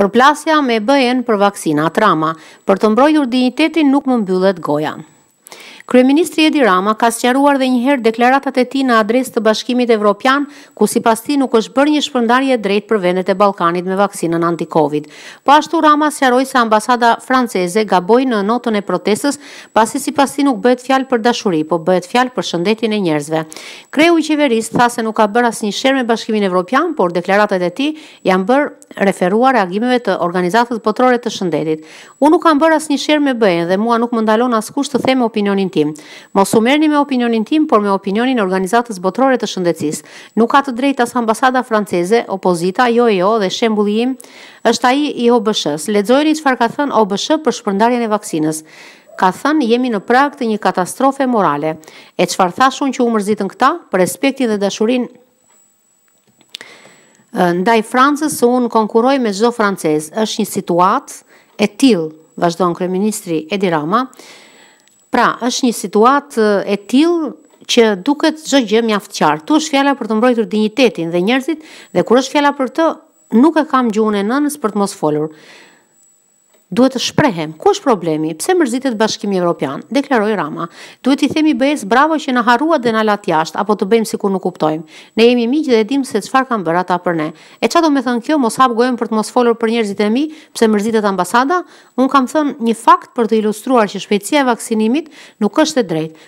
Përplasja me BE-në për vaksinat, Rama: Për të mbrojtur dinjitetin nuk më mbyllet goja. Kryeministri Edi Rama ka sqaruar dhe njëherë deklaratat e tij në adresë të Bashkimit Evropian, ku sipas tij nuk është bërë një shpërndarje e drejtë për vendet e Ballkanit me vaksinën anti-Covid. Po ashtu Rama sqaroi se ambasada franceze gaboi në notën e protestës, pasi sipas tij nuk bëhet fjalë për dashuri, po bëhet fjalë për shëndetin e njerëzve. Kreu i qeverisë tha se nuk ka bërë asnjë sherr me Bashkimin Evropian, por deklaratat e tij janë bërë referuar reagimeve të Organizatës Botërore të Shëndetit. Unë nuk kam bërë asnjë sherr me BE-në dhe mua nuk më ndalon askush të them opinionin tim. Mos u merrni me opinionin tim, por me opinionin e Organizatës Botërore të Shëndetësisë. Nuk ka të drejtë as ambasada franceze, opozita, jo e jo dhe shembulli im është ai i OBSH-së. Lexojeni çfarë ka thënë OBSH për shpërndarjen e vaksinës. Ka thënë, Jemi në prag të një katastrofe morale. E çfarë thashë unë që u mërzitën këta? Për respektin dhe dashurinë ndaj Francës, se unë konkurroj me çdo francez. Është një situatë e tillë, vazhdon kryeministri Edi Rama. Pra, është një situatë e tillë që duket çdo gjë mjaft qartë. Këtu është fjala për të mbrojtur dinjitetin dhe njerëzit dhe kur është fjala për të, nuk e kam gjuhën e nënës për të mos folur. Duhet të shprehem. Ku është problemi? Pse mërzitet Bashkimi Evropian? deklaroi Rama. Duhet t'i themi BE-së bravo që na harruat dhe na latë jashtë, apo të bëjmë sikur nuk kuptojmë? Ne jemi miq dhe e dimë se çfarë kanë bërë ata për ne. E ça domethënë kjo, mos hap gojën për të mos folur për njerëzit e mi? Pse mërzitet ambasada? Unë kam thënë një fakt për të ilustruar që shpejtësia e vaksinimit nuk është e drejtë.